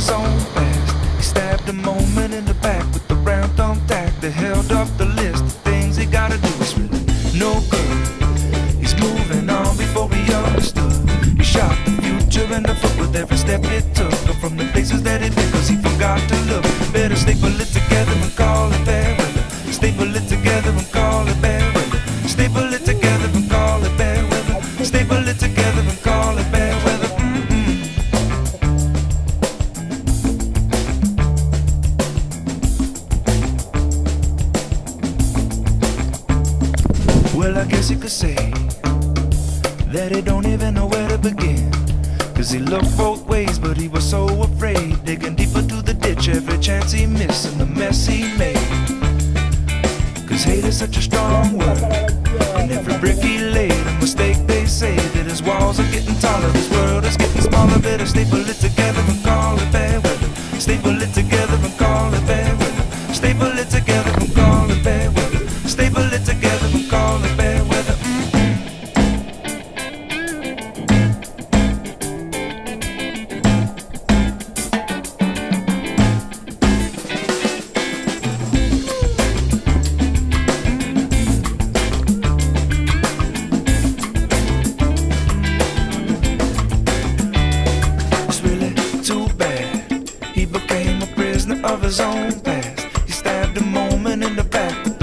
his own past. He stabbed a moment in the back with the round thumbtack that held up the list of things he gotta do. It's really no good. He's moving on before he understood. He shot the future in the foot with every step it took. Go from the places that he been, cause he forgot to look. Better staple it together and call it bad weather. Staple it together and call it bad weather. Staple it together and call it bad weather. Staple it together and call it bad weather. Well, I guess you could say that he don't even know where to begin. Cause he looked both ways, but he was so afraid. Digging deeper to the ditch every chance he missed and the mess he made. Cause hate is such a strong word. And every brick he laid, a mistake they say that his walls are getting taller, his world is getting smaller. Better staple it together and call it bad weather. Staple it together and call it bad weather. Staple it together and call it bad weather. Staple it together and call it of his own past. He stabbed a moment in the back.